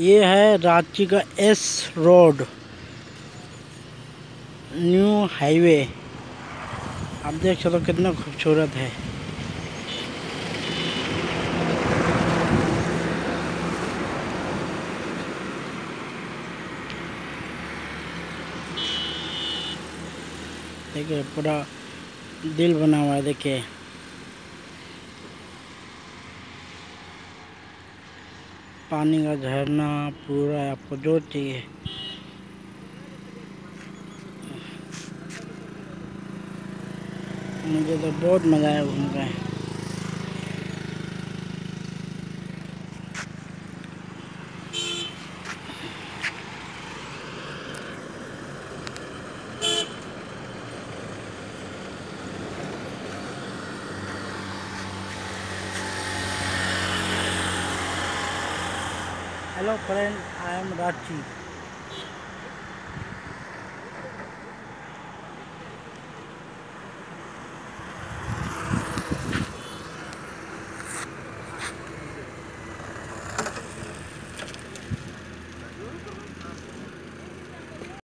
ये है रांची का एस रोड न्यू हाईवे आप देख सकते हो कितना खूबसूरत है। देखिए, पूरा दिल बना हुआ है, देखिए। पानी का झरना पूरा आपको जो चाहिए। मुझे तो बहुत मज़ा आया घूम कर Hello friend, I am Rachi.